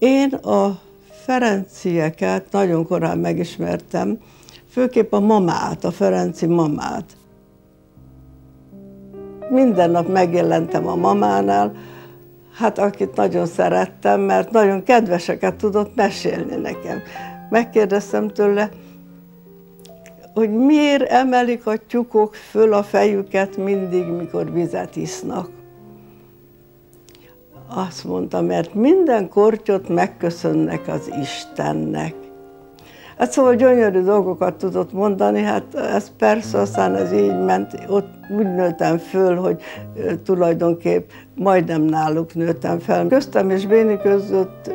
Én a Ferencieket nagyon korán megismertem, főképp a mamát, a Ferenci mamát. Minden nap megjelentem a mamánál, hát akit nagyon szerettem, mert nagyon kedveseket tudott mesélni nekem. Megkérdeztem tőle, hogy miért emelik a tyúkok föl a fejüket mindig, mikor vizet isznak. Azt mondta, mert minden kortyot megköszönnek az Istennek. Hát szóval gyönyörű dolgokat tudott mondani, hát ez persze, aztán ez így ment, ott úgy nőttem föl, hogy tulajdonképp majdnem náluk nőttem fel. Köztem és Béni között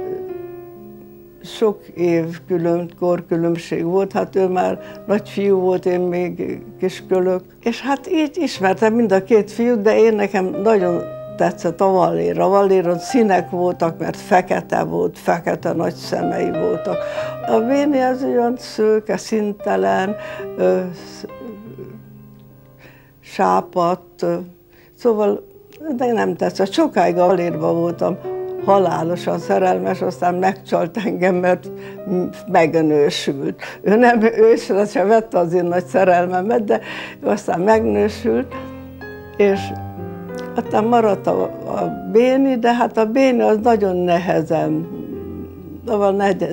sok év külön, korkülönbség volt, hát ő már nagy fiú volt, én még kiskölök. És hát így ismertem mind a két fiút, de én nekem nagyon tetszett a Vallér. A Valléron színek voltak, mert fekete volt, fekete nagy szemei voltak. A Béni az olyan szőke, szintelen, ö, sápadt, szóval de nem tetszett. Sokáig a Vallérban voltam, halálosan szerelmes, aztán megcsalt engem, mert megnősült. Ő nem ősre se vette az én nagy szerelmemet, de aztán megnősült, és aztán maradt a, a Béni, de hát a Béni az nagyon nehezen,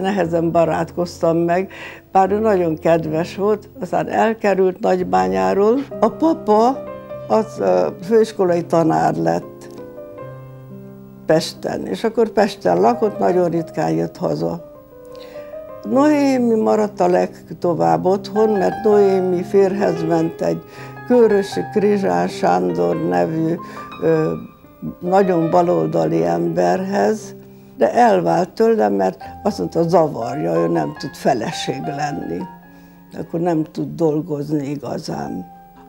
nehezen barátkoztam meg, bár ő nagyon kedves volt, aztán elkerült Nagybányáról. A papa az főiskolai tanár lett, Pesten, és akkor Pesten lakott, nagyon ritkán jött haza. Noémi maradt a legtovább otthon, mert Noémi férhez ment egy Körösi Krizsán Sándor nevű nagyon baloldali emberhez, de elvált tőlem, mert azt mondta, zavarja, ő nem tud feleség lenni. Akkor nem tud dolgozni igazán.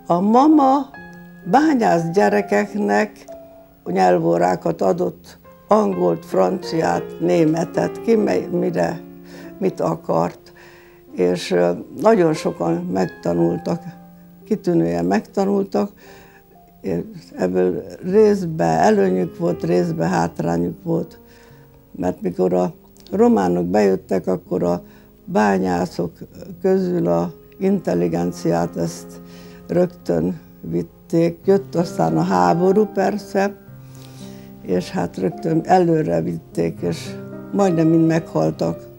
A mama bányász gyerekeknek nyelvórákat adott, angolt, franciát, németet, ki mire, mit akart, és nagyon sokan megtanultak, kitűnően megtanultak, ebből részben előnyük volt, részben hátrányuk volt, mert mikor a románok bejöttek, akkor a bányászok közül a intelligenciát ezt rögtön vitték. Jött aztán a háború persze, és hát rögtön előre vitték, és majdnem mind meghaltak.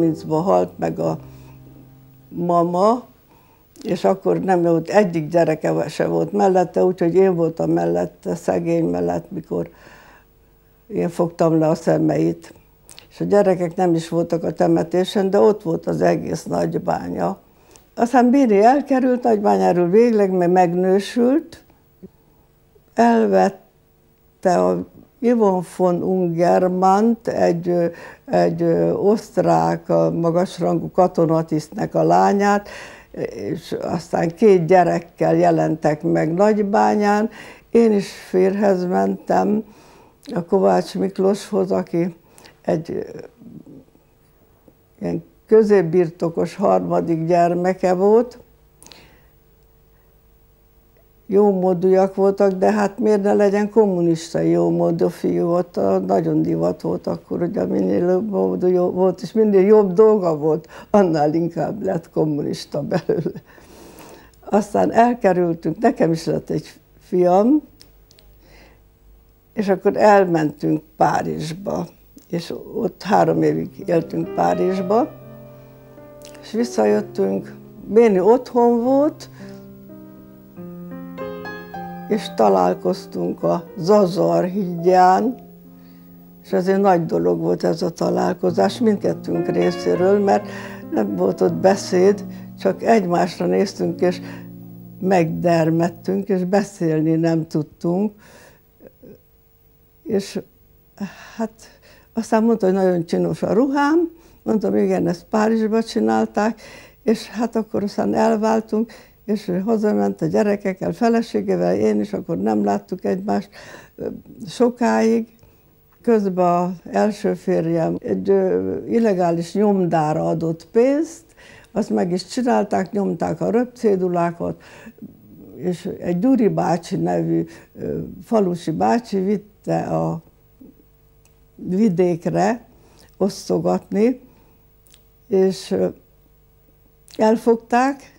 30-ban halt meg a mama, és akkor nem volt, egyik gyereke se volt mellette, úgyhogy én voltam mellette, szegény mellett, mikor én fogtam le a szemeit. És a gyerekek nem is voltak a temetésen, de ott volt az egész nagybánya. Aztán Bíri elkerült nagybányáról végleg, mert megnősült, elvette a Ivon von Ungermant, egy, egy osztrák magasrangú katonatisztnek a lányát, és aztán két gyerekkel jelentek meg Nagybányán. Én is férhez mentem a Kovács Miklóshoz, aki egy ilyen középbirtokos harmadik gyermeke volt, jó módúak voltak, de hát miért ne legyen kommunista jó módú fiú, ott nagyon divat volt akkor, hogy minél jobb módú jó volt, és minél jobb dolga volt, annál inkább lett kommunista belőle. Aztán elkerültünk, nekem is lett egy fiam, és akkor elmentünk Párizsba, és ott három évig éltünk Párizsba, és visszajöttünk, Béni otthon volt, és találkoztunk a Zazar hídján, és egy nagy dolog volt ez a találkozás mindkettőnk részéről, mert nem volt ott beszéd, csak egymásra néztünk, és megdermettünk, és beszélni nem tudtunk. És hát aztán mondta, hogy nagyon csinos a ruhám, mondtam, igen, ezt Párizsba csinálták, és hát akkor aztán elváltunk, és hazament a gyerekekkel, feleségével, én is, akkor nem láttuk egymást sokáig. Közben az első férjem egy illegális nyomdára adott pénzt, azt meg is csinálták, nyomták a röpcédulákat, és egy Gyuri bácsi nevű falusi bácsi vitte a vidékre osztogatni, és elfogták,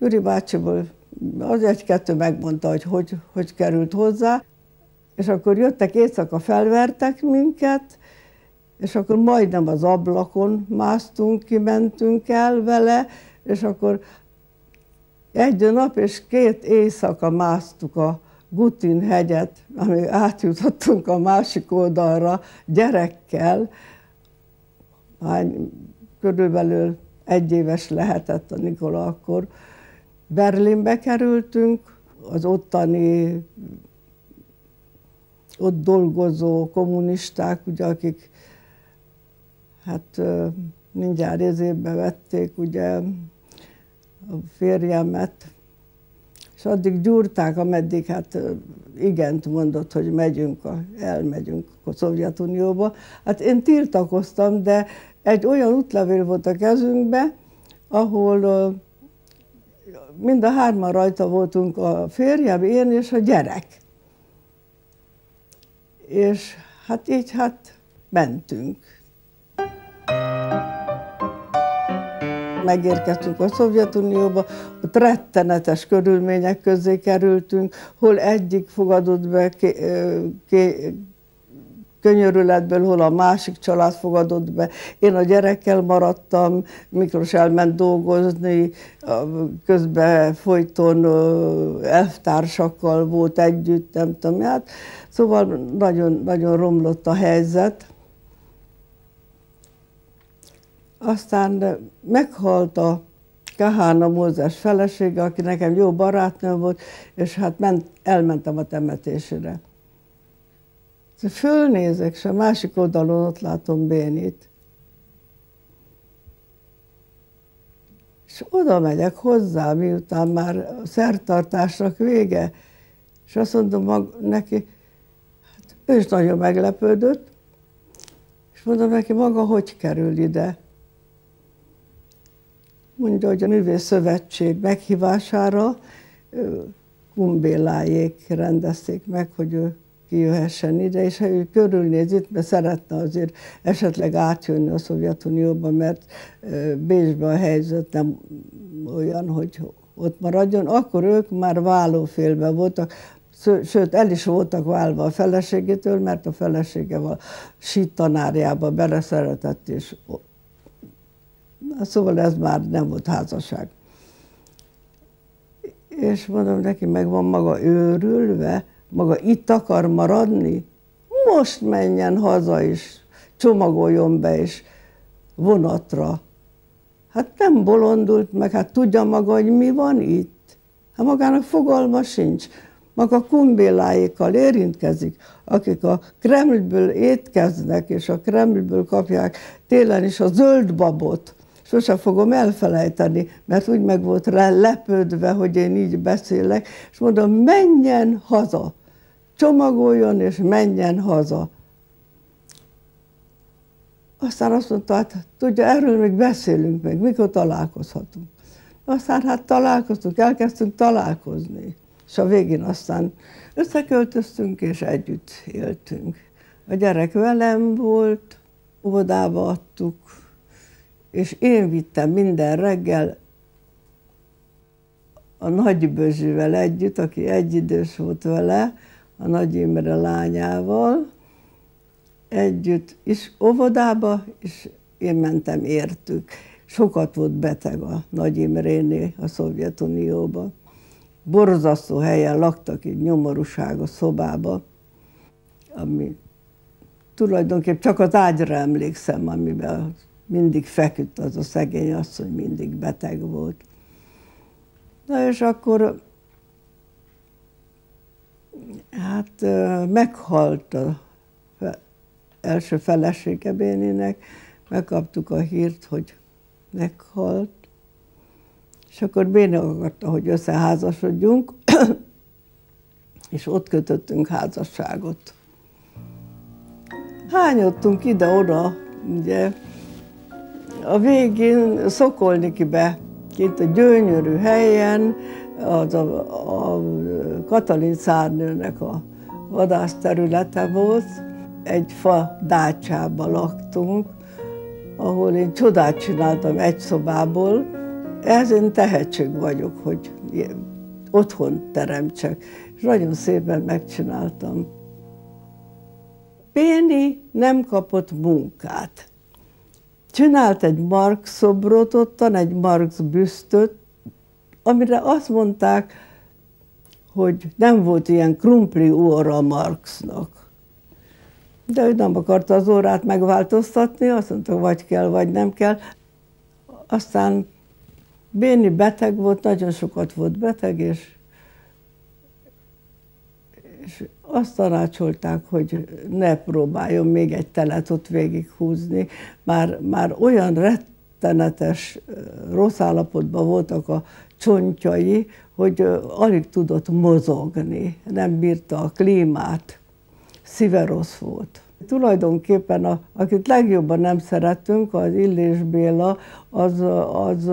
Gyuri bácsiból az egy-kettő megmondta, hogy, hogy hogy került hozzá, és akkor jöttek éjszaka, felvertek minket, és akkor majdnem az ablakon másztunk, kimentünk el vele, és akkor egy nap és két éjszaka másztuk a Gutin hegyet, amíg átjutottunk a másik oldalra gyerekkel, hány, körülbelül egy éves lehetett a Nikola akkor, Berlinbe kerültünk, az ottani ott dolgozó kommunisták, ugye, akik hát mindjárt ezébe vették ugye a férjemet, és addig gyúrták, ameddig hát igent mondott, hogy megyünk, a, elmegyünk a Szovjetunióba. Hát én tiltakoztam, de egy olyan útlevél volt a kezünkbe, ahol mind a hárman rajta voltunk, a férjem, én és a gyerek. És hát így hát mentünk. Megérkeztünk a Szovjetunióba, ott rettenetes körülmények közé kerültünk, hol egyik fogadott be könyörületből, hol a másik család fogadott be. Én a gyerekkel maradtam, Miklós elment dolgozni, közben folyton elvtársakkal volt együtt, nem tudom, hát szóval nagyon, nagyon romlott a helyzet. Aztán meghalt a Kahána Mózes felesége, aki nekem jó barátnő volt, és hát ment, elmentem a temetésére. Fölnézek, és a másik oldalon ott látom Bénit. És oda megyek hozzá, miután már a szertartásnak vége, és azt mondom mag, neki, hát ő is nagyon meglepődött, és mondom neki, maga hogy kerül ide? Mondja, hogy a Művész Szövetség meghívására Kumbélájék rendezték meg, hogy ő kijöhessen ide, és ha ő körülnéz itt, mert szeretne azért esetleg átjönni a Szovjetunióba, mert Bécsben a helyzet nem olyan, hogy ott maradjon, akkor ők már válófélben voltak, sőt, el is voltak válva a feleségétől, mert a felesége a sít tanárjába beleszeretett, és szóval ez már nem volt házasság. És mondom neki, meg van maga őrülve, maga itt akar maradni, most menjen haza is, csomagoljon be is vonatra. Hát nem bolondult meg, hát tudja maga, hogy mi van itt. Hát magának fogalma sincs. Maga kumbéláikkal érintkezik, akik a Kremlből étkeznek, és a Kremlből kapják télen is a zöld babot. Sose fogom elfelejteni, mert úgy meg volt lepődve, hogy én így beszélek, és mondom, menjen haza csomagoljon és menjen haza. Aztán azt mondta, hát tudja, erről még beszélünk meg, mikor találkozhatunk. Aztán hát találkoztunk, elkezdtünk találkozni. És a végén aztán összeköltöztünk, és együtt éltünk. A gyerek velem volt, óvodába adtuk, és én vittem minden reggel a Nagy Bözsővel együtt, aki egyidős volt vele, a Nagy Imre lányával, együtt is óvodába, és én mentem értük. Sokat volt beteg a Nagy Imréné a Szovjetunióban. Borzasztó helyen laktak egy nyomorúságos szobába, ami tulajdonképpen csak az ágyra emlékszem, amiben mindig feküdt az a szegény asszony, mindig beteg volt. Na és akkor hát meghalt a első felesége Béninek, megkaptuk a hírt, hogy meghalt, és akkor Béni akarta, hogy összeházasodjunk, és ott kötöttünk házasságot. Hányottunk ide-oda, ugye, a végén Szokolnikibe, itt a gyönyörű helyen, az a, a Katalin szárnőnek a vadászterülete volt, egy fa dácsába laktunk, ahol én csodát csináltam egy szobából. Ez én tehetség vagyok, hogy otthon teremtsek. És nagyon szépen megcsináltam. Péni nem kapott munkát. Csinált egy Marx szobrot ottan, egy Marx büsztöt, amire azt mondták, hogy nem volt ilyen krumpli óra Marxnak. De ő nem akarta az órát megváltoztatni, azt mondta, vagy kell, vagy nem kell. Aztán Béni beteg volt, nagyon sokat volt beteg, és, és azt tanácsolták, hogy ne próbáljon még egy telet ott végighúzni. Már, már olyan rettenetes, rossz állapotban voltak a csontjai, hogy alig tudott mozogni, nem bírta a klímát szíve rossz volt. Tulajdonképpen, a, akit legjobban nem szeretünk, az Illés Béla, az, az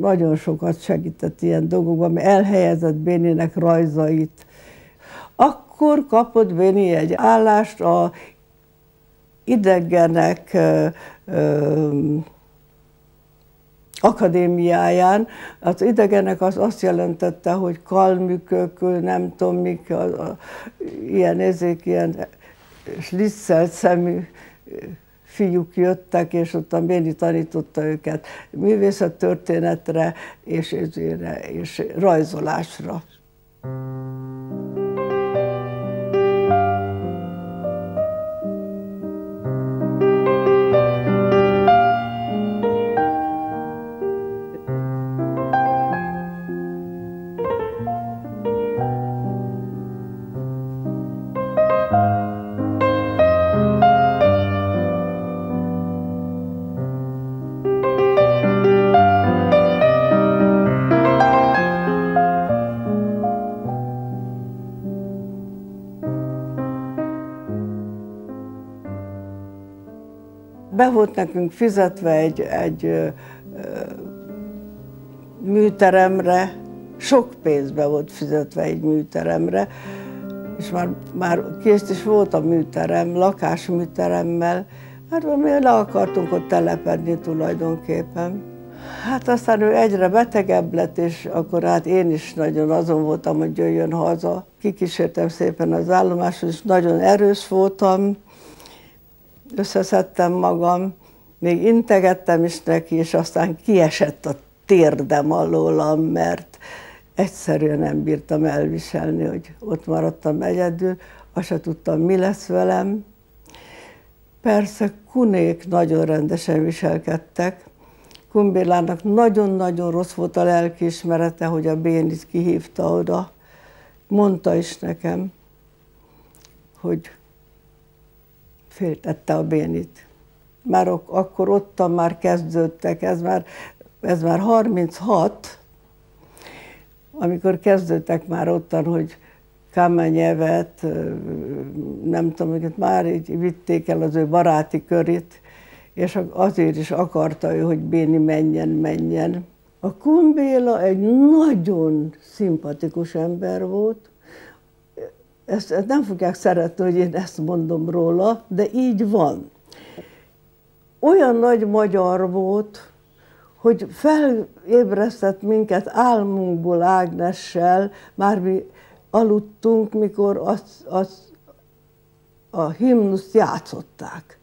nagyon sokat segített ilyen dolgokban, mert elhelyezett Béninek rajzait. Akkor kapott Béni egy állást a idegenek ö, ö, akadémiáján. Az idegenek az azt jelentette, hogy kalmükök, nem tudom mik, a, a, ilyen ezek, ilyen slisszelt szemű fiúk jöttek, és ott a Béni tanította őket művészettörténetre és, és, és rajzolásra. be volt nekünk fizetve egy, egy ö, ö, műteremre, sok pénzbe volt fizetve egy műteremre, és már, már kész is volt a műterem, lakásműteremmel, hát mi le akartunk ott telepedni tulajdonképpen. Hát aztán ő egyre betegebb lett, és akkor hát én is nagyon azon voltam, hogy jöjjön haza. Kikísértem szépen az állomáshoz, és nagyon erős voltam, összeszedtem magam, még integettem is neki, és aztán kiesett a térdem alólam, mert egyszerűen nem bírtam elviselni, hogy ott maradtam egyedül, azt se tudtam, mi lesz velem. Persze kunék nagyon rendesen viselkedtek. Kumbélának nagyon-nagyon rossz volt a lelkiismerete, hogy a Bénit kihívta oda. Mondta is nekem, hogy féltette a bénit. Már akkor ottan már kezdődtek, ez már, ez már 36, amikor kezdődtek már ottan, hogy Kamenyevet, nem tudom, hogy már így vitték el az ő baráti körét, és azért is akarta ő, hogy Béni menjen, menjen. A Kun Béla egy nagyon szimpatikus ember volt, ezt, ezt nem fogják szeretni, hogy én ezt mondom róla, de így van. Olyan nagy magyar volt, hogy felébresztett minket álmunkból Ágnessel, már mi aludtunk, mikor az, az, a himnuszt játszották.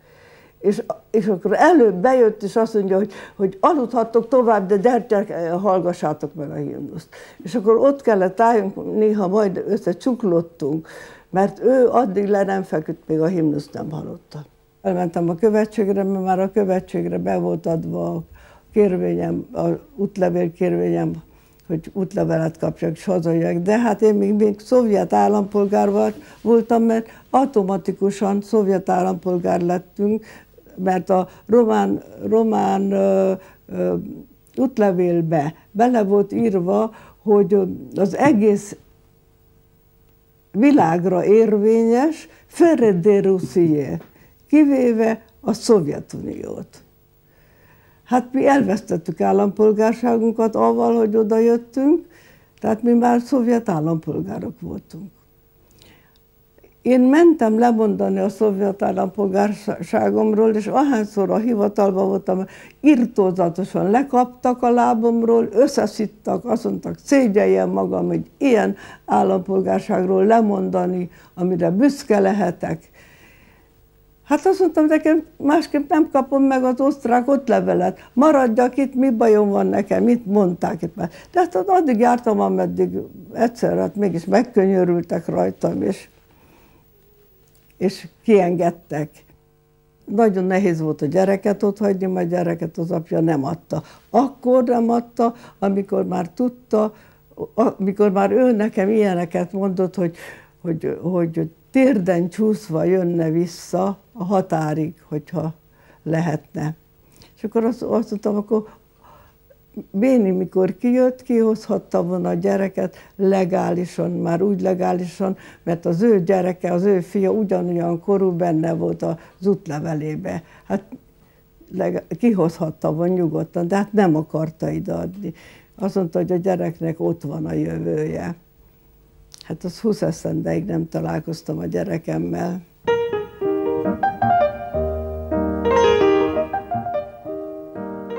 És, és akkor előbb bejött, és azt mondja, hogy, hogy aludhattok tovább, de gyertek, hallgassátok meg a himnuszt. És akkor ott kellett álljunk, néha majd összecsuklottunk, mert ő addig le nem feküdt, még a himnuszt nem hallotta. Elmentem a követségre, mert már a követségre be volt adva a kérvényem, a útlevél kérvényem, hogy útlevelet kapjak és hazajöjjek. De hát én még, még szovjet állampolgár voltam, mert automatikusan szovjet állampolgár lettünk, mert a román, román ö, ö, útlevélbe bele volt írva, hogy az egész világra érvényes Ferre kivéve a Szovjetuniót. Hát mi elvesztettük állampolgárságunkat avval, hogy oda jöttünk, tehát mi már szovjet állampolgárok voltunk. Én mentem lemondani a szovjet állampolgárságomról, és ahányszor a hivatalban voltam, irtózatosan lekaptak a lábomról, összeszittak, azt mondtak, szégyeljem magam, hogy ilyen állampolgárságról lemondani, amire büszke lehetek. Hát azt mondtam, nekem másképp nem kapom meg az osztrák levelet. Maradjak itt, mi bajom van nekem, mit mondták már. De hát addig jártam, ameddig egyszer, hát mégis megkönyörültek rajtam, és és kiengedtek. Nagyon nehéz volt a gyereket ott hagyni, mert a gyereket az apja nem adta. Akkor nem adta, amikor már tudta, amikor már ő nekem ilyeneket mondott, hogy, hogy, hogy térden csúszva jönne vissza a határig, hogyha lehetne. És akkor azt, azt mondtam, akkor Béni, mikor kijött, kihozhatta volna a gyereket legálisan, már úgy legálisan, mert az ő gyereke, az ő fia ugyanolyan korú benne volt az útlevelébe. Hát kihozhatta volna nyugodtan, de hát nem akarta ideadni. Azt mondta, hogy a gyereknek ott van a jövője. Hát az 20 esztendeig nem találkoztam a gyerekemmel.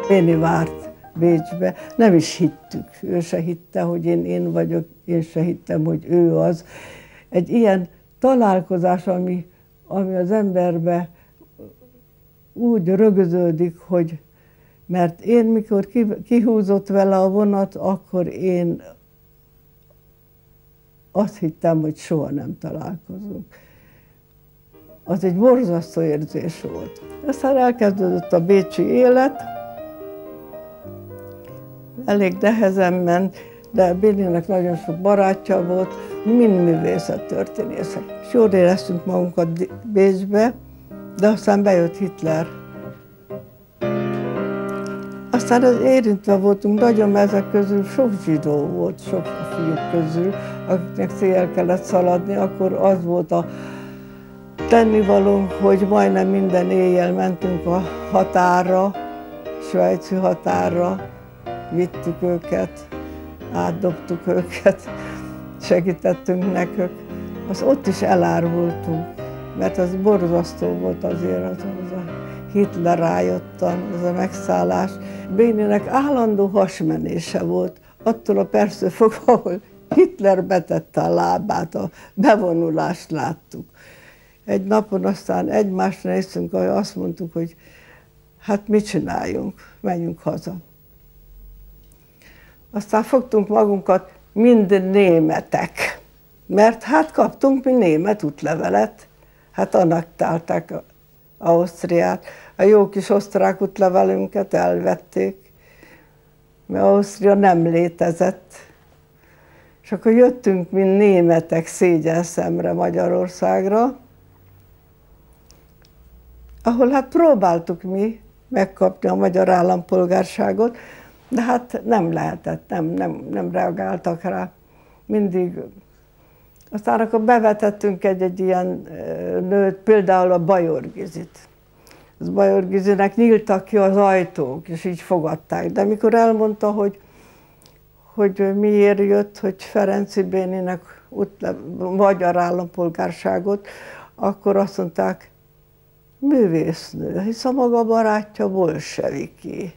Béni várt Bécsbe, nem is hittük. Ő se hitte, hogy én én vagyok, én se hittem, hogy ő az. Egy ilyen találkozás, ami, ami az emberbe úgy rögződik, hogy mert én mikor kihúzott vele a vonat, akkor én azt hittem, hogy soha nem találkozunk. Az egy borzasztó érzés volt. Aztán elkezdődött a bécsi élet, elég nehezen ment, de Billinek nagyon sok barátja volt, mind művészettörténészek. És jól éreztünk magunkat Bécsbe, de aztán bejött Hitler. Aztán az érintve voltunk nagyon, ezek közül sok zsidó volt, sok a fiúk közül, akiknek szél kellett szaladni, akkor az volt a tennivalónk, hogy majdnem minden éjjel mentünk a határra, svájci határra, vittük őket, átdobtuk őket, segítettünk nekük. Az ott is elárultunk, mert az borzasztó volt azért az, az a Hitler rájöttan, az a megszállás. Béninek állandó hasmenése volt, attól a persze fogva, hogy Hitler betette a lábát, a bevonulást láttuk. Egy napon aztán egymásra néztünk, azt mondtuk, hogy hát mit csináljunk, menjünk haza. Aztán fogtunk magunkat mind németek, mert hát kaptunk mi német útlevelet, hát annaktálták Ausztriát. A jó kis osztrák útlevelünket elvették, mert Ausztria nem létezett. És akkor jöttünk, mint németek szégyen szemre Magyarországra, ahol hát próbáltuk mi megkapni a magyar állampolgárságot, de hát nem lehetett, nem, nem, nem reagáltak rá. Mindig. Aztán akkor bevetettünk egy-egy ilyen nőt, például a Bajor Gizit. Az Bajor Gizinek nyíltak ki az ajtók, és így fogadták. De mikor elmondta, hogy hogy miért jött, hogy Ferenci Béninek magyar állampolgárságot, akkor azt mondták, művésznő, hisz a maga barátja bolseviki.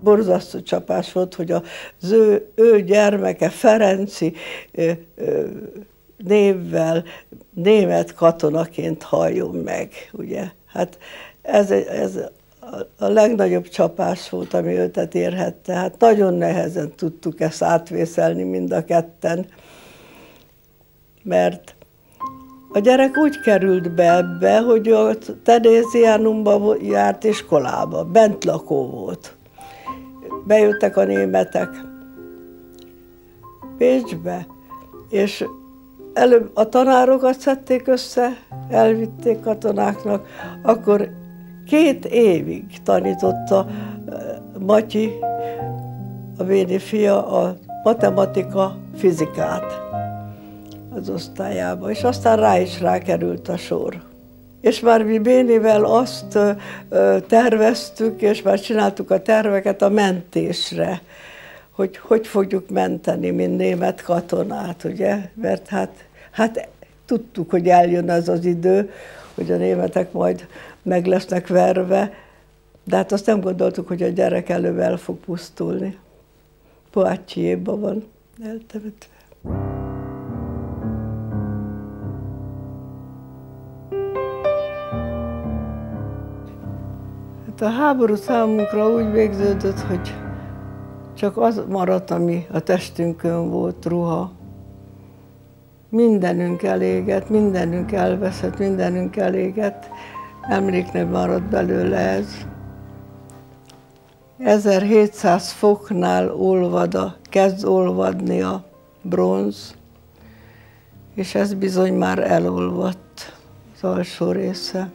Borzasztó csapás volt, hogy az ő, ő gyermeke Ferenci névvel német katonaként halljon meg, ugye. Hát ez, ez a legnagyobb csapás volt, ami őtet érhette. Hát nagyon nehezen tudtuk ezt átvészelni mind a ketten, mert a gyerek úgy került be ebbe, hogy a Teréziánumba járt iskolába, bent lakó volt bejöttek a németek Pécsbe, és előbb a tanárokat szedték össze, elvitték katonáknak, akkor két évig tanította eh, Matyi, a Véni fia, a matematika, fizikát az osztályába, és aztán rá is rákerült a sor és már mi Bénivel azt terveztük, és már csináltuk a terveket a mentésre, hogy hogy fogjuk menteni, mint német katonát, ugye? Mert hát, hát tudtuk, hogy eljön ez az idő, hogy a németek majd meg lesznek verve, de hát azt nem gondoltuk, hogy a gyerek előbb el fog pusztulni. Poácsiéban van eltemetve. Hát a háború számunkra úgy végződött, hogy csak az maradt, ami a testünkön volt, ruha. Mindenünk elégett, mindenünk elveszett, mindenünk elégett. Emléknév maradt belőle ez. 1700 foknál olvad a, kezd olvadni a bronz, és ez bizony már elolvadt az alsó része.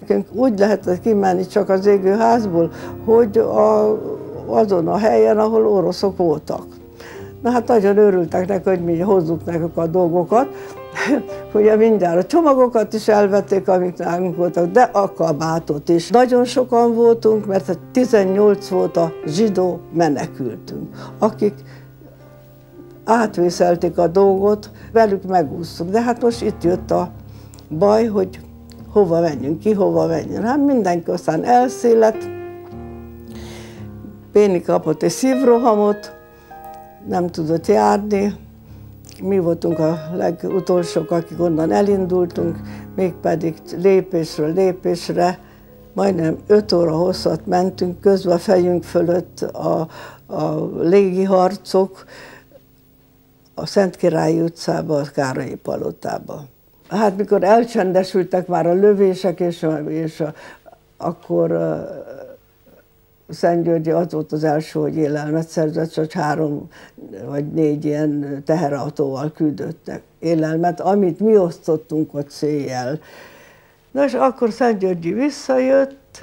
Nekünk úgy lehetett kimenni csak az égő házból, hogy a, azon a helyen, ahol oroszok voltak. Na hát nagyon örültek neki, hogy mi hozzuk nekik a dolgokat. Ugye mindjárt a csomagokat is elvették, amik nálunk voltak, de a kabátot is. Nagyon sokan voltunk, mert 18 volt a zsidó menekültünk, akik átvészelték a dolgot, velük megúsztuk. De hát most itt jött a baj, hogy hova menjünk ki, hova menjünk. Hát mindenki aztán elszélet. Péni kapott egy szívrohamot, nem tudott járni. Mi voltunk a legutolsók, akik onnan elindultunk, mégpedig lépésről lépésre, majdnem öt óra hosszat mentünk, közben a fejünk fölött a, a légiharcok, a Szentkirályi utcába, a Károlyi palotába. Hát mikor elcsendesültek már a lövések, és, és a, akkor uh, Szent Györgyi az volt az első, hogy élelmet szerzett, hogy három vagy négy ilyen teherautóval küldöttek élelmet, amit mi osztottunk ott széjjel. Na és akkor Szent Györgyi visszajött,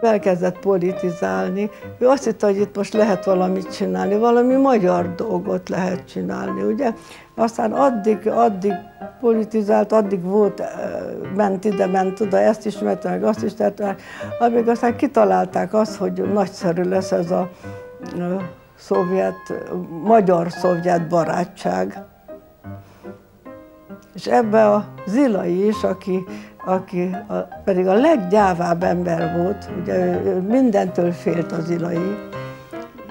elkezdett politizálni. Ő azt hitte, hogy itt most lehet valamit csinálni, valami magyar dolgot lehet csinálni, ugye? Aztán addig, addig politizált, addig volt, ment ide, ment oda, ezt is meg azt is tette, amíg aztán kitalálták azt, hogy nagyszerű lesz ez a szovjet, magyar-szovjet barátság. És ebbe a Zilai is, aki, aki a, pedig a leggyávább ember volt, ugye ő, mindentől félt az Zilai,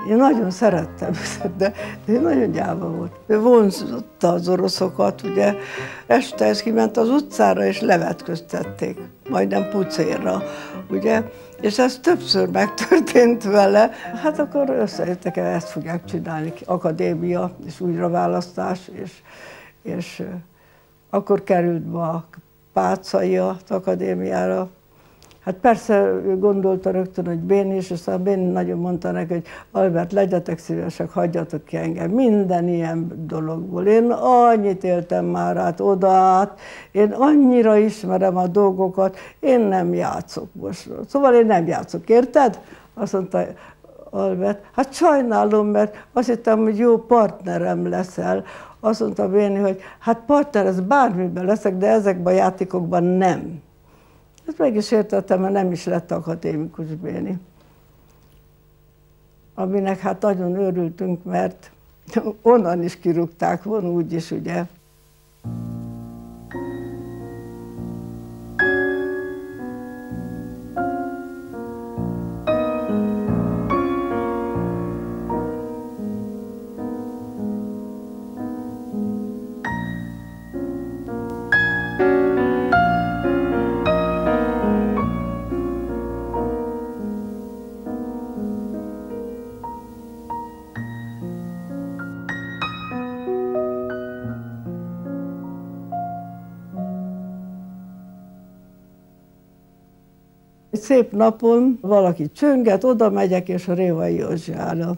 Én nagyon szerettem, de, de nagyon gyáva volt. Ő vonzotta az oroszokat, ugye este ez kiment az utcára, és levetköztették, majdnem pucérra, ugye, és ez többször megtörtént vele. Hát akkor összejöttek el, ezt fogják csinálni, akadémia, és újraválasztás, és, és akkor került be a Pácai akadémiára, Hát persze gondolta rögtön, hogy Béni, és aztán Béni nagyon mondta neki, hogy Albert, legyetek szívesek, hagyjatok ki engem minden ilyen dologból. Én annyit éltem már át oda át, én annyira ismerem a dolgokat, én nem játszok most. Szóval én nem játszok, érted? Azt mondta Albert, hát sajnálom, mert azt hittem, hogy jó partnerem leszel. Azt mondta Béni, hogy hát partner, ez bármiben leszek, de ezekben a játékokban nem. Ezt meg is értettem, mert nem is lett akadémikus Béni. Aminek hát nagyon örültünk, mert onnan is kirúgták volna úgyis, ugye. Szép napon valaki csönget, oda megyek, és a Révai Józsi áll a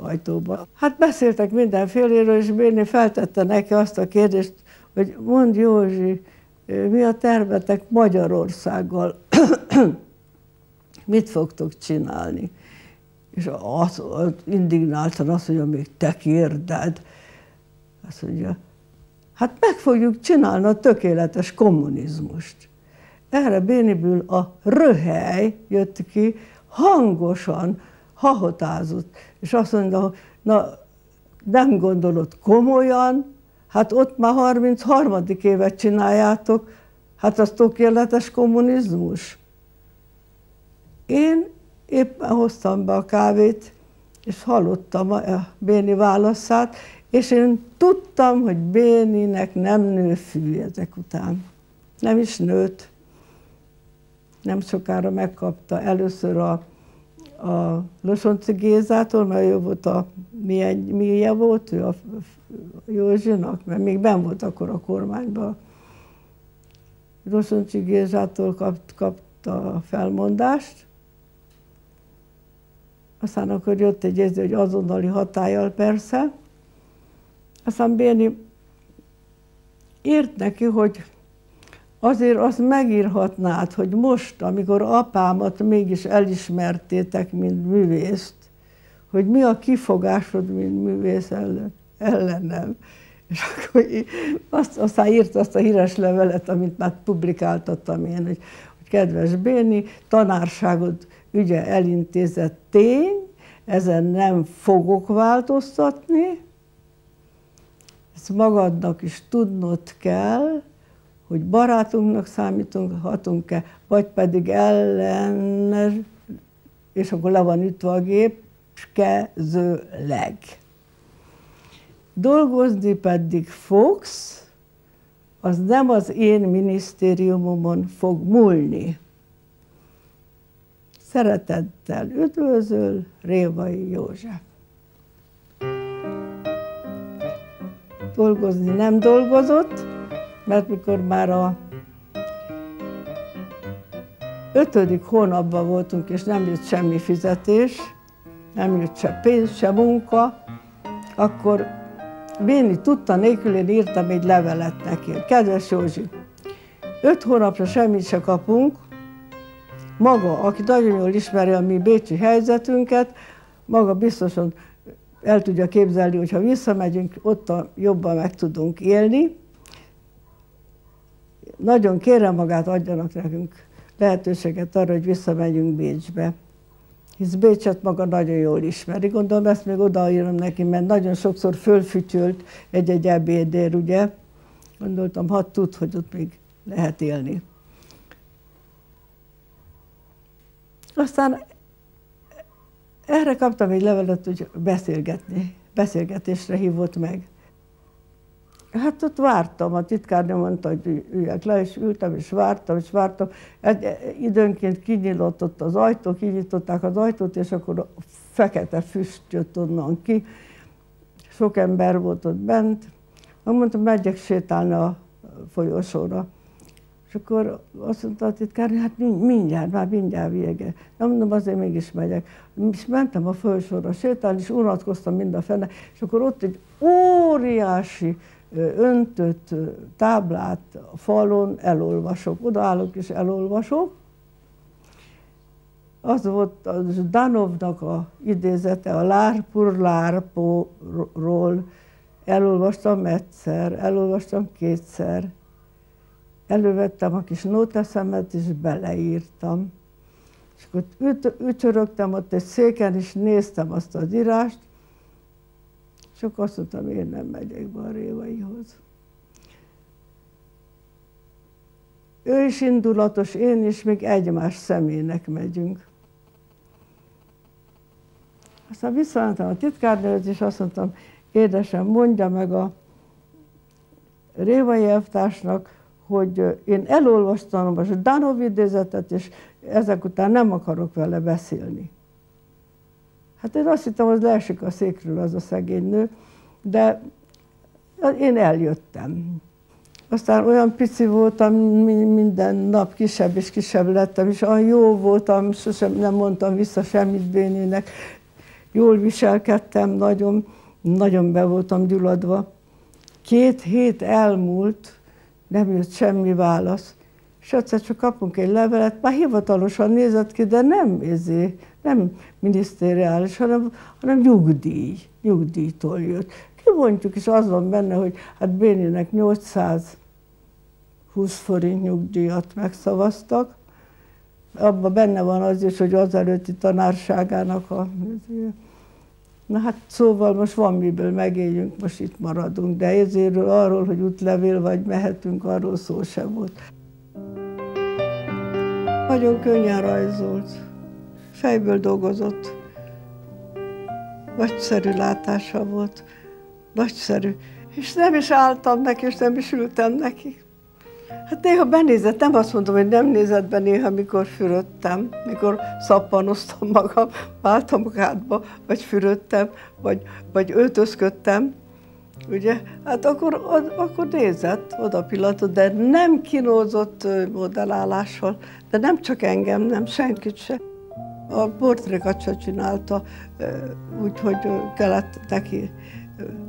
ajtóba. Hát beszéltek mindenféléről, és Béni feltette neki azt a kérdést, hogy mond Józsi, mi a tervetek Magyarországgal? Mit fogtok csinálni? És az, az indignáltan azt mondja, még te kérded. Azt mondja, hát meg fogjuk csinálni a tökéletes kommunizmust. Erre Béniből a röhely jött ki, hangosan hahotázott, és azt mondta, na nem gondolod komolyan, hát ott már 33. évet csináljátok, hát az tökéletes kommunizmus. Én éppen hoztam be a kávét, és hallottam a Béni válaszát, és én tudtam, hogy Béninek nem nő fű ezek után. Nem is nőtt nem sokára megkapta először a, a Losonci Gézától, mert ő volt a, milyen, milyen volt ő a Józsinak, mert még ben volt akkor a kormányban. Losonci Gézától kap, kapta a felmondást, aztán akkor jött egy jegyző, hogy azonnali hatállyal persze. Aztán Béni írt neki, hogy azért azt megírhatnád, hogy most, amikor apámat mégis elismertétek, mint művészt, hogy mi a kifogásod, mint művész ellen, ellenem. És akkor azt, aztán írt azt a híres levelet, amit már publikáltattam én, hogy, hogy kedves Béni, tanárságod ügye elintézett tény, ezen nem fogok változtatni, ezt magadnak is tudnod kell, hogy barátunknak számítunk, hatunk-e, vagy pedig ellen, és akkor le van ütve a gép, kezőleg. Dolgozni pedig fogsz, az nem az én minisztériumomon fog múlni. Szeretettel üdvözöl Révai József. Dolgozni nem dolgozott, mert mikor már a ötödik hónapban voltunk, és nem jött semmi fizetés, nem jött se pénz, se munka, akkor Béni tudta nélkül, én írtam egy levelet neki. Kedves Józsi, öt hónapra semmit se kapunk, maga, aki nagyon jól ismeri a mi bécsi helyzetünket, maga biztosan el tudja képzelni, hogy ha visszamegyünk, ott jobban meg tudunk élni, nagyon kérem magát, adjanak nekünk lehetőséget arra, hogy visszamegyünk Bécsbe. Hisz Bécset maga nagyon jól ismeri. Gondolom ezt még odaírom neki, mert nagyon sokszor fölfütyölt egy-egy ebédér, ugye. Gondoltam, ha tud, hogy ott még lehet élni. Aztán erre kaptam egy levelet, hogy beszélgetni, beszélgetésre hívott meg. Hát ott vártam, a titkárnő mondta, hogy üljek le, és ültem, és vártam, és vártam. Egy, időnként kinyílott az ajtó, kinyitották az ajtót, és akkor fekete füst jött onnan ki. Sok ember volt ott bent. Mondtam, megyek sétálni a folyosóra. És akkor azt mondta a titkár, hát mindjárt, már mindjárt vége. Nem mondom, azért mégis megyek. És mentem a folyosóra sétálni, és unatkoztam mind a fene. És akkor ott egy óriási öntött táblát a falon elolvasok. Odaállok és elolvasok. Az volt a Danovnak a idézete, a Lárpur-Lárpóról. Elolvastam egyszer, elolvastam kétszer. Elővettem a kis nóteszemet, és beleírtam. És akkor üt, ücsörögtem ott egy széken, és néztem azt az írást, csak azt mondtam, én nem megyek be a révaihoz. Ő is indulatos, én is, még egymás szemének megyünk. Aztán visszamentem a titkárnőhöz, és azt mondtam, édesem, mondja meg a révai elvtársnak, hogy én elolvastam a Danov idézetet, és ezek után nem akarok vele beszélni. Hát én azt hittem, hogy leesik a székről az a szegény nő, de én eljöttem. Aztán olyan pici voltam, minden nap kisebb és kisebb lettem, és olyan jó voltam, sosem nem mondtam vissza semmit Bénének. Jól viselkedtem, nagyon, nagyon be voltam gyulladva. Két hét elmúlt, nem jött semmi válasz. És egyszer csak kapunk egy levelet, már hivatalosan nézett ki, de nem, ezé, nem minisztériális, hanem, hanem nyugdíj, nyugdíjtól jött. Kibontjuk, és az van benne, hogy hát Béninek 820 forint nyugdíjat megszavaztak. Abban benne van az is, hogy az előtti tanárságának a... Na hát szóval most van miből megéljünk, most itt maradunk, de ezért arról, hogy útlevél vagy mehetünk, arról szó sem volt. Nagyon könnyen rajzolt, fejből dolgozott, nagyszerű látása volt, nagyszerű. És nem is álltam neki, és nem is ültem neki. Hát néha benézett, nem azt mondom, hogy nem nézett be néha, mikor fürödtem, mikor szappanoztam magam, váltam kádba, vagy fürödtem, vagy, vagy öltözködtem, ugye? Hát akkor, akkor nézett, oda pillantott, de nem kínózott modellállással, de nem csak engem, nem senkit se. A portrékat se csinálta, úgyhogy kellett neki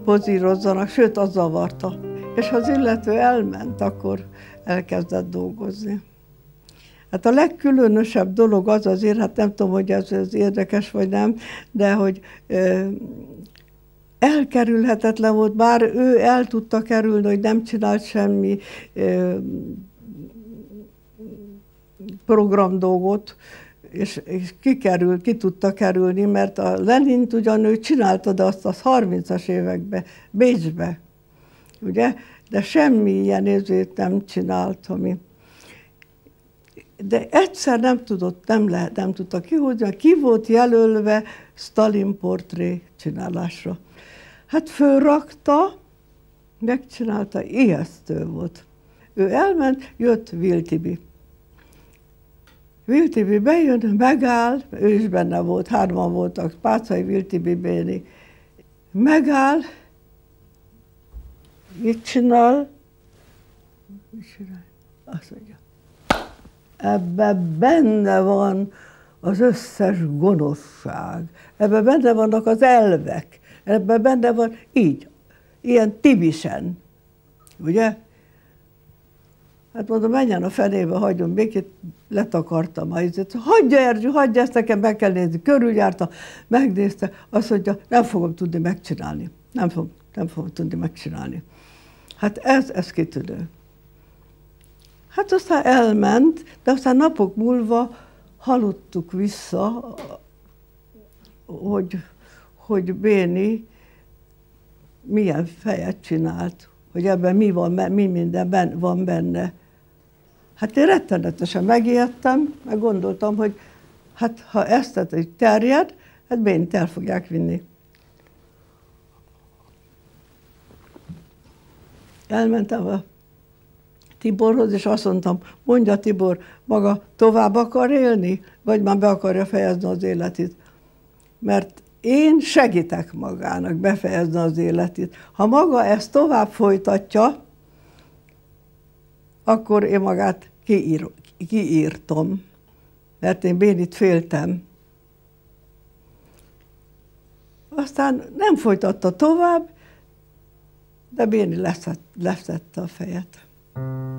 pozírozzanak, sőt, az zavarta. És ha az illető elment, akkor elkezdett dolgozni. Hát a legkülönösebb dolog az azért, hát nem tudom, hogy ez, ez érdekes vagy nem, de hogy ö, elkerülhetetlen volt, bár ő el tudta kerülni, hogy nem csinált semmi ö, programdolgot, és, és kikerült, ki tudta kerülni, mert a Lenin ugyan ő csinálta, de azt az 30-as években, Bécsbe, ugye? De semmi ilyen érzét nem csinált, ami... De egyszer nem tudott, nem lehet, nem tudta kihozni, ki volt jelölve Stalin portré csinálásra. Hát fölrakta, megcsinálta, ijesztő volt. Ő elment, jött Viltibi. Viltibi bejön, megáll, ő is benne volt, hárman voltak, Pácai, Viltibi, Béni. Megáll, mit csinál? Mit csinál? Azt mondja, ebben benne van az összes gonoszság, ebben benne vannak az elvek, ebben benne van így, ilyen tibisen, ugye? Hát mondom, menjen a fenébe, hagyjon békét, letakartam a izet. Hagyja, Erzső, hagyja, ezt nekem meg kell nézni. Körüljárta, megnézte, azt mondja, nem fogom tudni megcsinálni. Nem fogom, nem fogom tudni megcsinálni. Hát ez, ez kitűnő. Hát aztán elment, de aztán napok múlva hallottuk vissza, hogy, hogy Béni milyen fejet csinált, hogy ebben mi, van, mi minden van benne. Hát én rettenetesen megijedtem, meg gondoltam, hogy hát ha ezt tehát terjed, Hát Bénit el fogják vinni. Elmentem a Tiborhoz, és azt mondtam, mondja Tibor, maga tovább akar élni, vagy már be akarja fejezni az életét? Mert én segítek magának befejezni az életét. Ha maga ezt tovább folytatja, akkor én magát kiír, kiírtom, mert én Bénit féltem. Aztán nem folytatta tovább, de Béni leszette a fejet. Délelőtt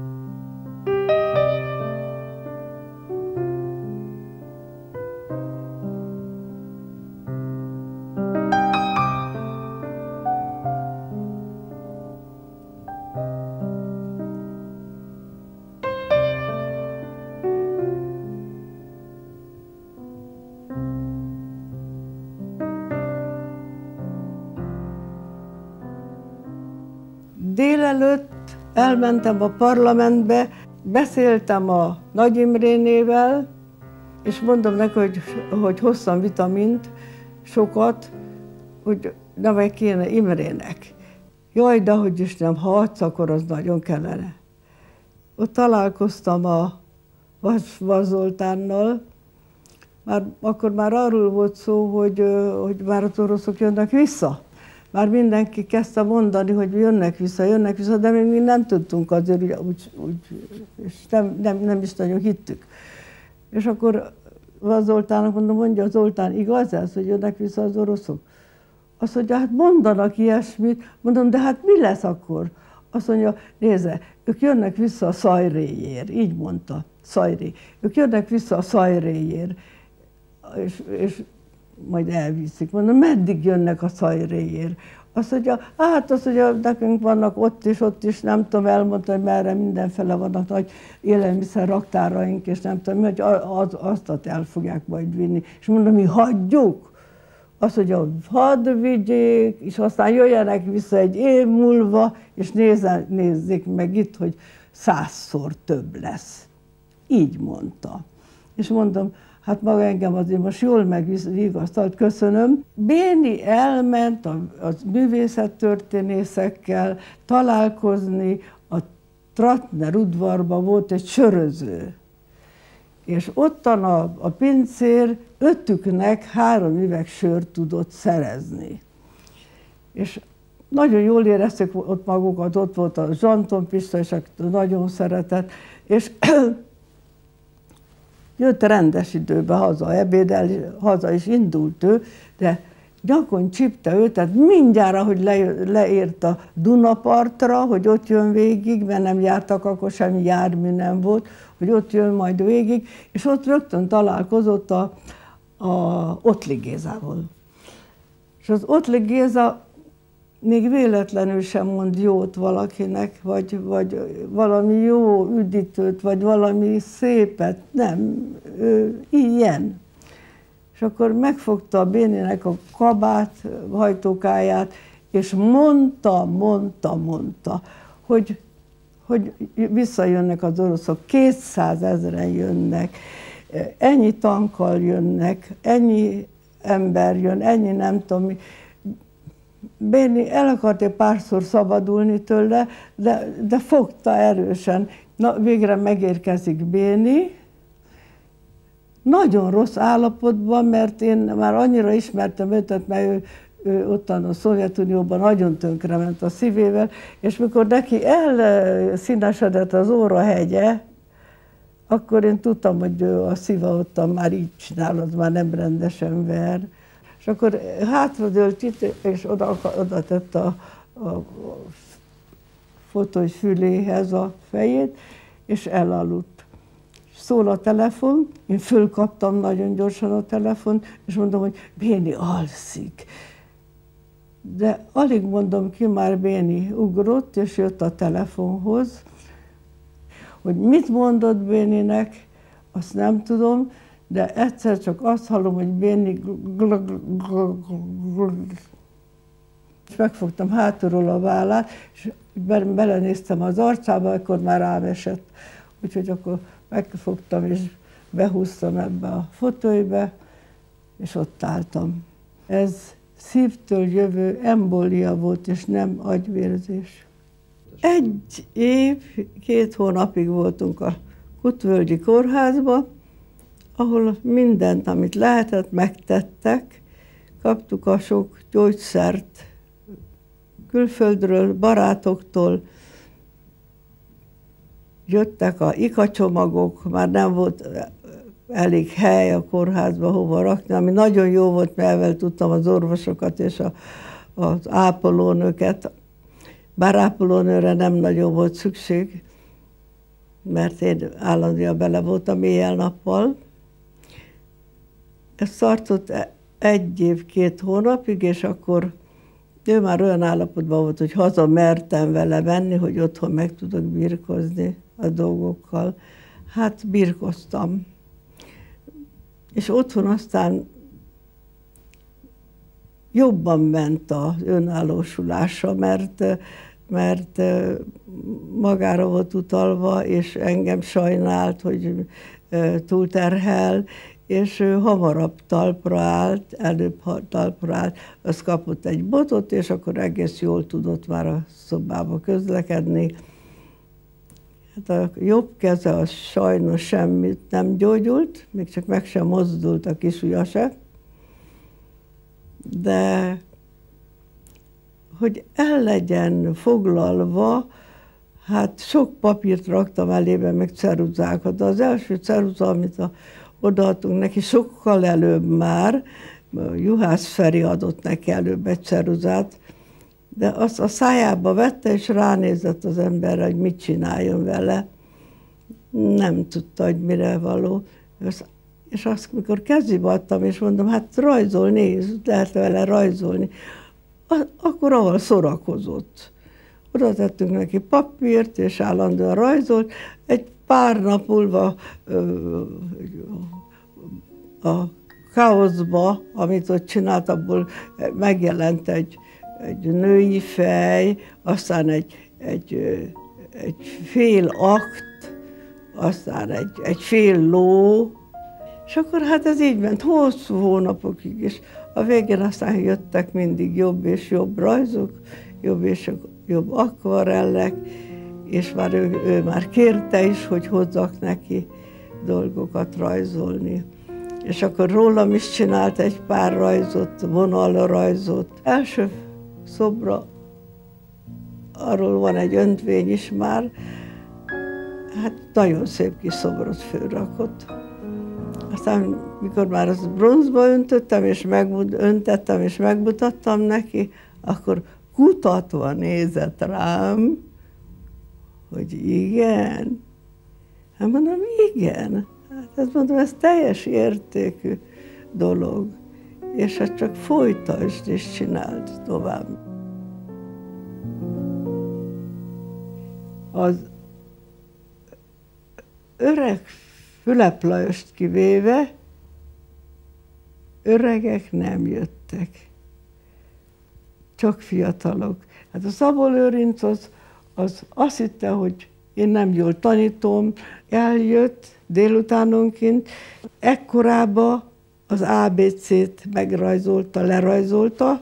elmentem a parlamentbe, beszéltem a Nagy Imrénével, és mondom neki, hogy, hogy hoztam vitamint, sokat, hogy nem kéne Imrének. Jaj, de hogy is nem, ha adsz, akkor az nagyon kellene. Ott találkoztam a Vas Zoltánnal, már, akkor már arról volt szó, hogy, hogy már az oroszok jönnek vissza. Már mindenki kezdte mondani, hogy jönnek vissza, jönnek vissza, de még mi nem tudtunk azért, úgy, úgy, úgy és nem, nem, nem is nagyon hittük. És akkor az Zoltának mondom, mondja Zoltán, igaz ez, hogy jönnek vissza az oroszok? Azt mondja, hát mondanak ilyesmit. Mondom, de hát mi lesz akkor? Azt mondja, nézze, ők jönnek vissza a szajréjér, így mondta, szajré. Ők jönnek vissza a szajréjér, és, és majd elviszik. Mondom, meddig jönnek a szajréjér? Azt mondja, hát azt mondja, nekünk vannak ott is, ott is, nem tudom, elmondta, hogy merre mindenfele vannak nagy élelmiszer raktáraink, és nem tudom, hogy az, azt el fogják majd vinni. És mondom, mi hagyjuk. Azt mondja, hadd vigyék, és aztán jöjjenek vissza egy év múlva, és nézze, nézzék meg itt, hogy százszor több lesz. Így mondta. És mondom, hát maga engem azért most jól megvigasztalt, köszönöm. Béni elment a, a művészettörténészekkel találkozni, a Tratner udvarban volt egy söröző, és ottan a, a pincér ötüknek három üveg sört tudott szerezni. És nagyon jól érezték ott magukat, ott volt a Zsanton Pista, és nagyon szeretett, és jött rendes időben haza ebédel, haza is indult ő, de gyakon csipte őt, tehát mindjárt, ahogy le, leért a Dunapartra, hogy ott jön végig, mert nem jártak, akkor semmi jármű nem volt, hogy ott jön majd végig, és ott rögtön találkozott a, a Ottli Gézával. És az Ottli Géza még véletlenül sem mond jót valakinek, vagy, vagy valami jó üdítőt, vagy valami szépet. Nem, ő ilyen. És akkor megfogta a Bénének a kabát, hajtókáját, és mondta, mondta, mondta, hogy, hogy visszajönnek az oroszok, 200 ezeren jönnek, ennyi tankkal jönnek, ennyi ember jön, ennyi nem tudom Béni el akart egy párszor szabadulni tőle, de, de fogta erősen. Na, végre megérkezik Béni, nagyon rossz állapotban, mert én már annyira ismertem őt, mert ő, ő ottan a Szovjetunióban nagyon tönkrement a szívével, és mikor neki elszínesedett az óra hegye, akkor én tudtam, hogy ő a szíva ottan már így csinál, már nem rendesen ver. És akkor hátradőlt itt, és oda, oda tette a, a, fotói füléhez a fejét, és elaludt. Szól a telefon, én fölkaptam nagyon gyorsan a telefon, és mondom, hogy Béni alszik. De alig mondom ki, már Béni ugrott, és jött a telefonhoz, hogy mit mondott Béninek, azt nem tudom, de egyszer csak azt hallom, hogy Béni és megfogtam hátulról a vállát, és belenéztem az arcába, akkor már rám esett. Úgyhogy akkor megfogtam és behúztam ebbe a fotóibe, és ott álltam. Ez szívtől jövő embolia volt, és nem agyvérzés. Egy év, két hónapig voltunk a Kutvölgyi kórházba, ahol mindent, amit lehetett, megtettek. Kaptuk a sok gyógyszert külföldről, barátoktól, jöttek a ikacsomagok, már nem volt elég hely a kórházba hova rakni, ami nagyon jó volt, mert ezzel tudtam az orvosokat és a, az ápolónőket. Bár ápolónőre nem nagyon volt szükség, mert én állandóan bele voltam éjjel-nappal. Ez tartott e- egy év, két hónapig, és akkor ő már olyan állapotban volt, hogy haza mertem vele menni, hogy otthon meg tudok birkozni a dolgokkal. Hát birkoztam. És otthon aztán jobban ment az önállósulása, mert, mert magára volt utalva, és engem sajnált, hogy túlterhel, és ő hamarabb talpra állt, előbb talpra állt, az kapott egy botot, és akkor egész jól tudott már a szobába közlekedni. Hát a jobb keze az sajnos semmit nem gyógyult, még csak meg sem mozdult a kis se. De hogy el legyen foglalva, hát sok papírt raktam elébe, meg ceruzákat. De az első ceruza, amit a, odaadtunk neki, sokkal előbb már, Juhász Feri adott neki előbb egy ceruzát, de azt a szájába vette, és ránézett az emberre, hogy mit csináljon vele. Nem tudta, hogy mire való. És azt, mikor kezébe adtam, és mondom, hát rajzol, nézd, lehet vele rajzolni, akkor ahol szorakozott. Oda tettünk neki papírt, és állandóan rajzolt. Egy pár nap múlva a káoszba, amit ott csinált, abból megjelent egy egy női fej, aztán egy, egy, egy fél akt, aztán egy, egy fél ló, és akkor hát ez így ment hosszú hónapokig, és a végén aztán jöttek mindig jobb és jobb rajzok, jobb és jobb akvarellek, és már ő, ő már kérte is, hogy hozzak neki dolgokat rajzolni. És akkor rólam is csinált egy pár rajzot, vonalrajzot. Első szobra, arról van egy öntvény is már, hát nagyon szép kis szobrot fölrakott. Aztán, mikor már az bronzba öntöttem, és öntettem, és megmutattam neki, akkor kutatva nézett rám, hogy igen. Hát mondom, igen. Hát ezt mondom, ez teljes értékű dolog és hát csak folytasd és csináld tovább. Az öreg Fülep Lajost kivéve, öregek nem jöttek, csak fiatalok. Hát a Szabó Lőrinc az, az azt hitte, hogy én nem jól tanítom, eljött délutánonként, ekkorába az ABC-t megrajzolta, lerajzolta,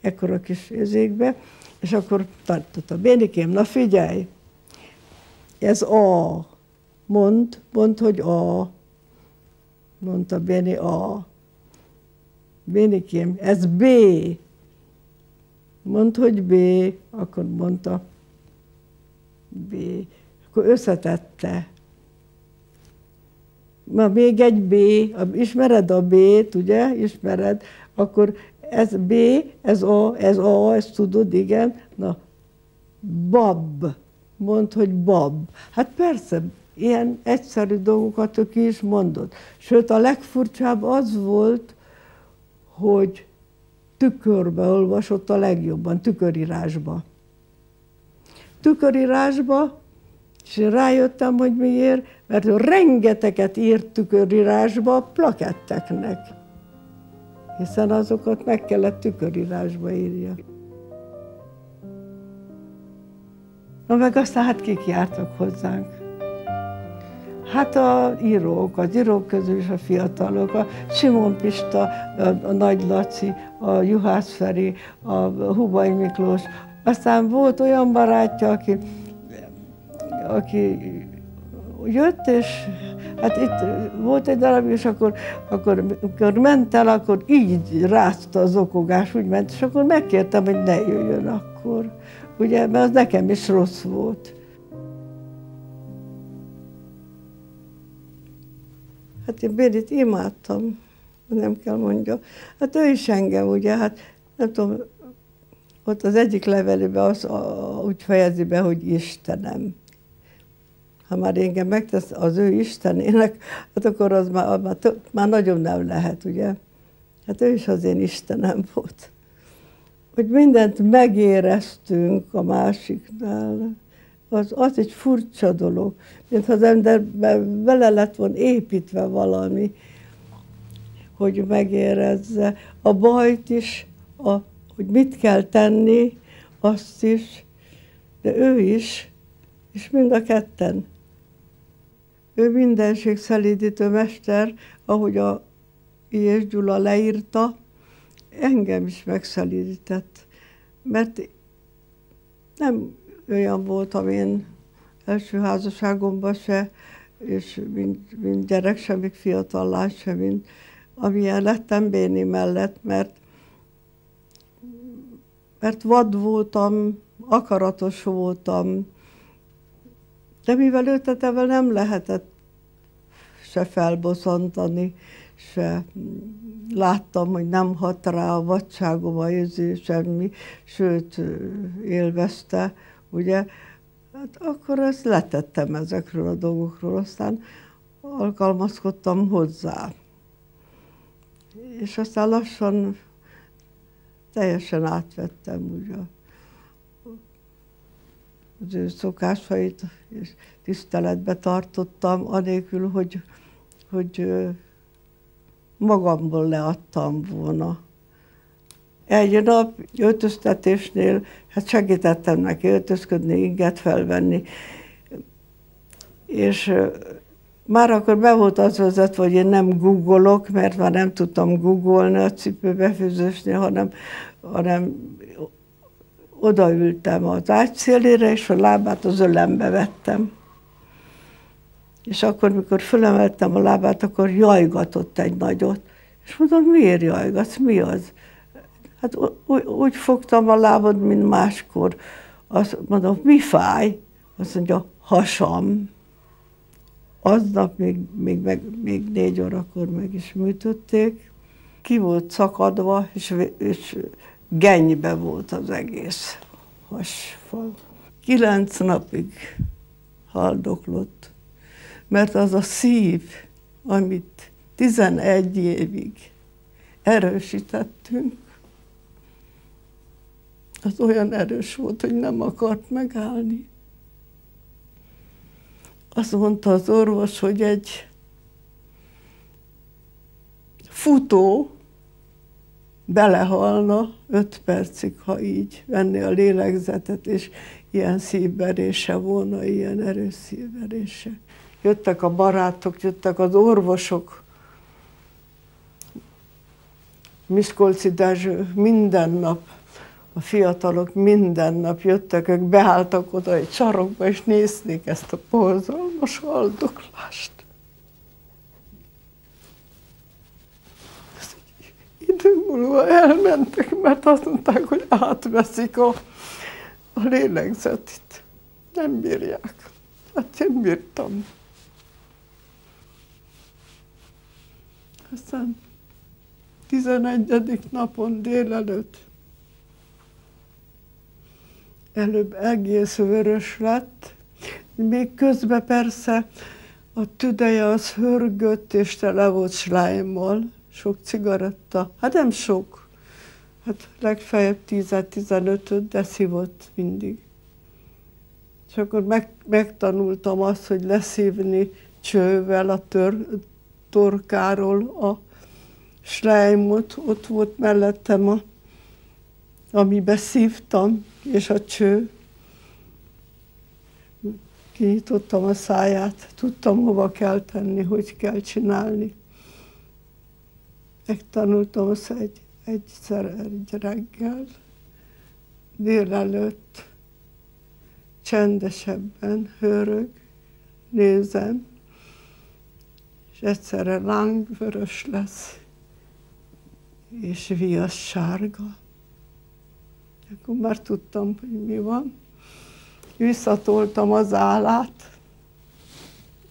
ekkora kis érzékbe, és akkor tartotta. Bénikém, na figyelj, ez A. Mond, mond, hogy A. Mondta Béni, A. Bénikém, ez B. Mond, hogy B. Akkor mondta B. Akkor összetette ma még egy B, ismered a B-t, ugye, ismered, akkor ez B, ez A, ez A, ezt tudod, igen, na, bab, mondd, hogy bab. Hát persze, ilyen egyszerű dolgokat ő ki is mondott. Sőt, a legfurcsább az volt, hogy tükörbe olvasott a legjobban, tükörírásba. Tükörírásba és rájöttem, hogy miért, mert ő rengeteget írt tükörírásba a plaketteknek. Hiszen azokat meg kellett tükörírásba írja. Na meg aztán hát kik jártak hozzánk? Hát a írók, az írók közül is a fiatalok, a Simon Pista, a, Nagy Laci, a Juhász Feri, a Hubai Miklós. Aztán volt olyan barátja, aki, aki jött, és hát itt volt egy darab, és akkor, akkor amikor ment el, akkor így rázta az okogás, úgy ment, és akkor megkértem, hogy ne jöjjön akkor. Ugye, mert az nekem is rossz volt. Hát én Bérit imádtam, nem kell mondja. Hát ő is engem, ugye, hát nem tudom, ott az egyik levelében az, úgy fejezi be, hogy Istenem. Ha már engem megtesz az ő Istenének, hát akkor az már, már, már nagyon nem lehet, ugye. Hát ő is az én Istenem volt. Hogy mindent megéreztünk a másiknál az, az egy furcsa dolog, mintha az emberben vele lett volna építve valami, hogy megérezze a bajt is, a, hogy mit kell tenni, azt is, de ő is, és mind a ketten. Ő mindenség szelídítő mester, ahogy a I. Gyula leírta, engem is megszelídített, mert nem olyan voltam én első házasságomban se, és mint, mint gyerek sem, még fiatal lány sem, mint amilyen lettem Béni mellett, mert, mert vad voltam, akaratos voltam, de mivel őtetevel nem lehetett se felbosszantani, se láttam, hogy nem hat rá a vadságom a semmi, sőt, élvezte, ugye, hát akkor ezt letettem ezekről a dolgokról, aztán alkalmazkodtam hozzá. És aztán lassan teljesen átvettem ugye az ő szokásait, és tiszteletbe tartottam, anélkül, hogy, hogy magamból leadtam volna. Egy nap öltöztetésnél hát segítettem neki öltözködni, inget felvenni. És már akkor be volt az vezetve, hogy én nem googolok, mert már nem tudtam googolni a cipőbefűzésnél, hanem, hanem odaültem az ágy szélére, és a lábát az ölembe vettem. És akkor, mikor fölemeltem a lábát, akkor jajgatott egy nagyot. És mondom, miért jajgatsz, mi az? Hát úgy, úgy fogtam a lábad, mint máskor. Azt mondom, mi fáj? Azt mondja, hasam. Aznap még, még, meg, még négy órakor meg is műtötték. Ki volt szakadva, és, és genybe volt az egész hasfal. Kilenc napig haldoklott, mert az a szív, amit 11 évig erősítettünk, az olyan erős volt, hogy nem akart megállni. Azt mondta az orvos, hogy egy futó belehalna öt percig, ha így venni a lélegzetet, és ilyen szívverése volna, ilyen erős szívverése. Jöttek a barátok, jöttek az orvosok, Miskolci Dezső minden nap a fiatalok minden nap jöttek, ők beálltak oda egy sarokba, és nézték ezt a borzalmas haldoklást. Idő múlva elmentek, mert azt mondták, hogy átveszik a, a lélegzetit. Nem bírják. Hát én bírtam. Aztán 11. napon délelőtt előbb egész vörös lett, még közben persze a tüdeje az hörgött, és tele volt slájmmal, sok cigaretta. Hát nem sok, hát legfeljebb 10-15, de szívott mindig. És akkor meg, megtanultam azt, hogy leszívni csővel a tör, torkáról a slájmot, ott volt mellettem a amibe szívtam, és a cső? Kinyitottam a száját, tudtam, hova kell tenni, hogy kell csinálni. Megtanultam azt egy, egyszer egy reggel, délelőtt, csendesebben hőrög, nézem, és egyszerre lángvörös lesz, és viasz sárga. Akkor már tudtam, hogy mi van. Visszatoltam az állát,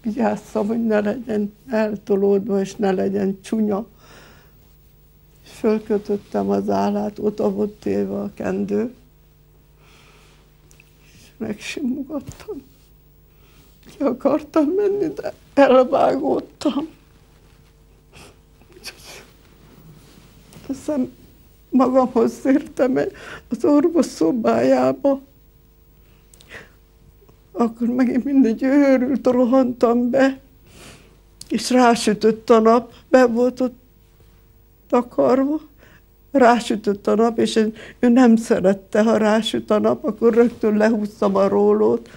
vigyáztam, hogy ne legyen eltolódva, és ne legyen csúnya. Fölkötöttem az állát, ott volt téve a kendő, és megsimogattam. Ki akartam menni, de elvágódtam. Aztán magamhoz értem az orvos szobájába. Akkor megint mindegy őrült, rohantam be, és rásütött a nap, be volt ott takarva, rásütött a nap, és ő nem szerette, ha rásüt a nap, akkor rögtön lehúztam a rólót.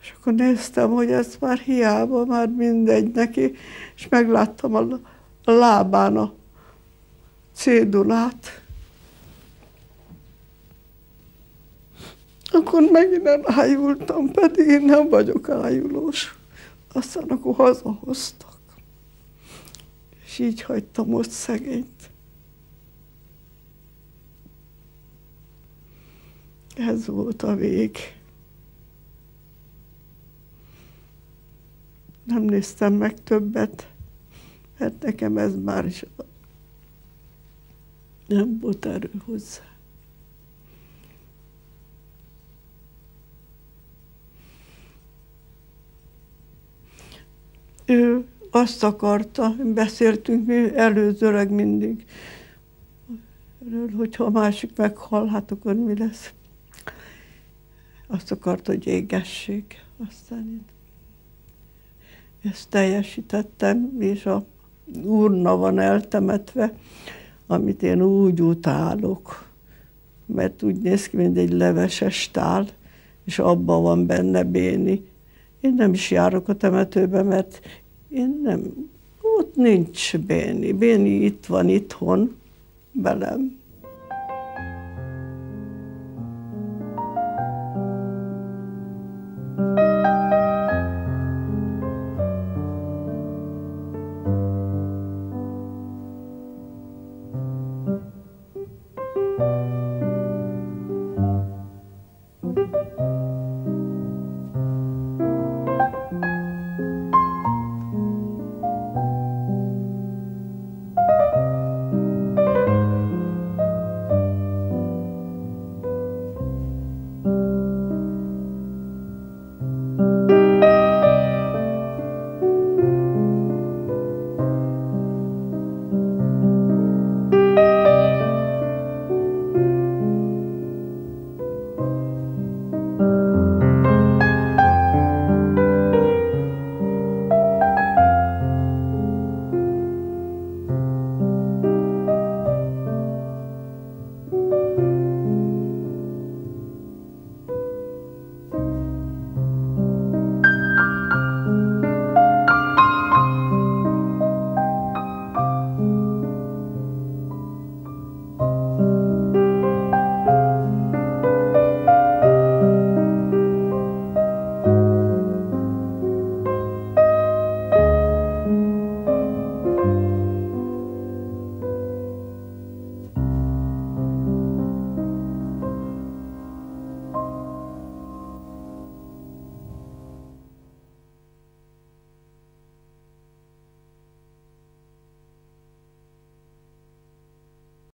És akkor néztem, hogy ez már hiába, már mindegy neki, és megláttam a lábán a cédulát. Akkor megint elájultam, pedig én nem vagyok ájulós. Aztán akkor hazahoztak. És így hagytam ott szegényt. Ez volt a vég. Nem néztem meg többet, mert nekem ez már is nem volt erő hozzá. Ő azt akarta, beszéltünk mi előzőleg mindig, erről, hogyha a másik meghal, hát akkor mi lesz. Azt akarta, hogy égessék. Aztán én ezt teljesítettem, és a urna van eltemetve amit én úgy utálok, mert úgy néz ki, mint egy leveses tál, és abban van benne béni. Én nem is járok a temetőbe, mert én nem, ott nincs béni. Béni itt van itthon velem.